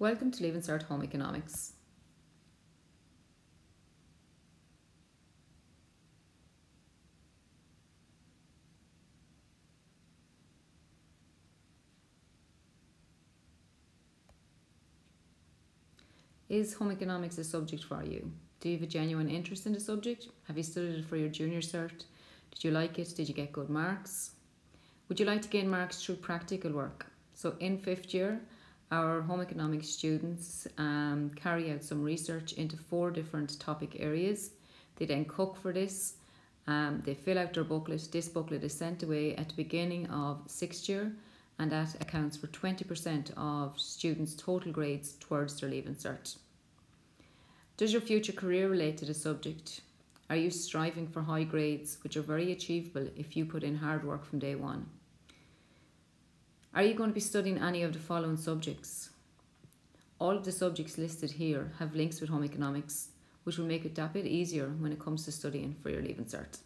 Welcome to Leaving Cert Home Economics. Is home economics a subject for you? Do you have a genuine interest in the subject? Have you studied it for your junior cert? Did you like it? Did you get good marks? Would you like to gain marks through practical work? So in fifth year, our home economics students um, carry out some research into four different topic areas. They then cook for this. Um, they fill out their booklet. This booklet is sent away at the beginning of sixth year and that accounts for 20% of students' total grades towards their Leaving Cert. Does your future career relate to the subject? Are you striving for high grades, which are very achievable if you put in hard work from day one? Are you going to be studying any of the following subjects? All of the subjects listed here have links with home economics, which will make it that bit easier when it comes to studying for your Leaving Cert.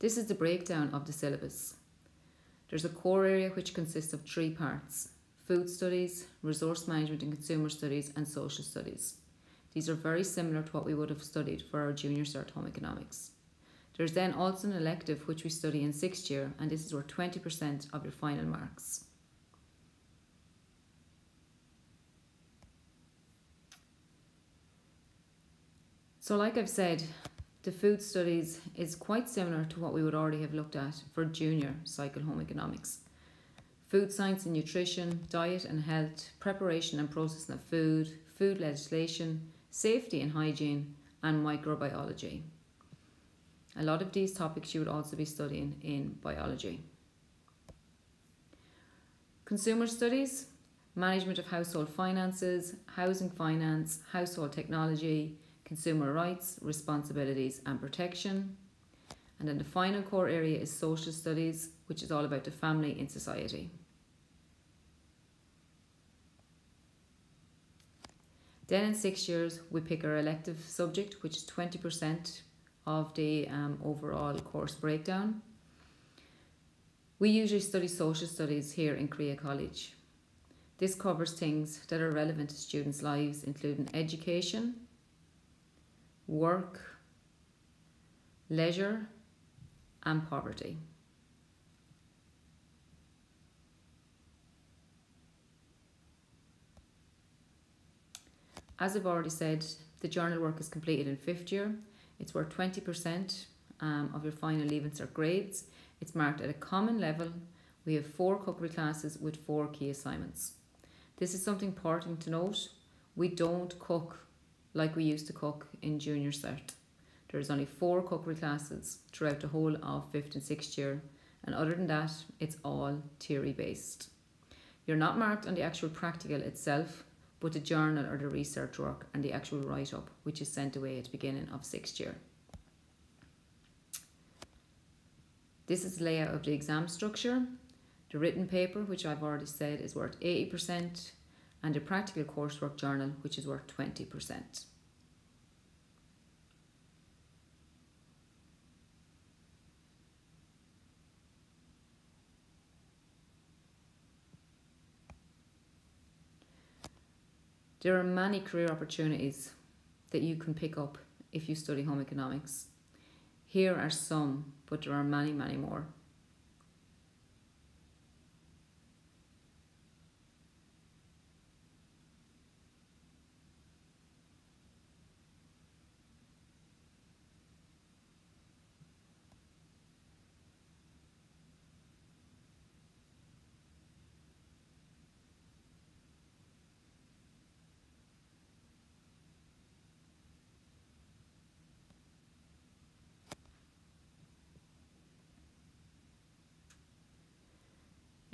This is the breakdown of the syllabus. There's a core area which consists of three parts food studies, resource management and consumer studies, and social studies. These are very similar to what we would have studied for our junior cert home economics. There's then also an elective which we study in sixth year, and this is worth 20% of your final marks. So, like I've said, the food studies is quite similar to what we would already have looked at for junior cycle home economics. Food science and nutrition, diet and health, preparation and processing of food, food legislation, safety and hygiene, and microbiology. A lot of these topics you would also be studying in biology. Consumer studies, management of household finances, housing finance, household technology, consumer rights, responsibilities and protection. And then the final core area is social studies, which is all about the family in society. Then in six years, we pick our elective subject, which is 20% of the um, overall course breakdown. We usually study social studies here in Creagh College. This covers things that are relevant to students' lives, including education, work, leisure, and poverty. As I've already said, the journal work is completed in fifth year. It's worth 20% um, of your final Leaving Cert grades. It's marked at a common level. We have four cookery classes with four key assignments. This is something important to note. We don't cook like we used to cook in junior cert. There's only four cookery classes throughout the whole of fifth and sixth year, and other than that, it's all theory based. You're not marked on the actual practical itself, but the journal or the research work and the actual write up, which is sent away at the beginning of sixth year. This is the layout of the exam structure. The written paper, which I've already said is worth 80%, and the practical coursework journal, which is worth 20%. There are many career opportunities that you can pick up if you study home economics. Here are some, but there are many, many more.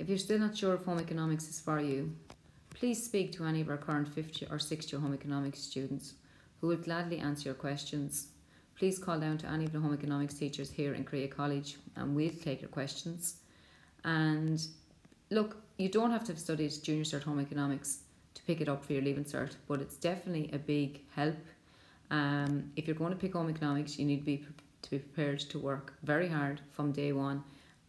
If you're still not sure if home economics is for you, please speak to any of our current fifth or sixth year home economics students who will gladly answer your questions. Please call down to any of the home economics teachers here in Creagh College and we'll take your questions. And look, you don't have to have studied junior cert home economics to pick it up for your leaving cert, but it's definitely a big help. Um, if you're going to pick home economics, you need to be to be prepared to work very hard from day one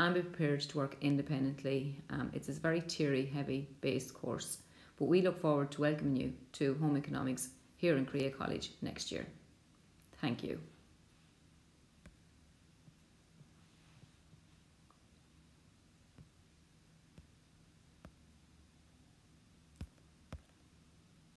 and be prepared to work independently. Um, it's a very theory heavy based course, but we look forward to welcoming you to Home Economics here in Creagh College next year. Thank you.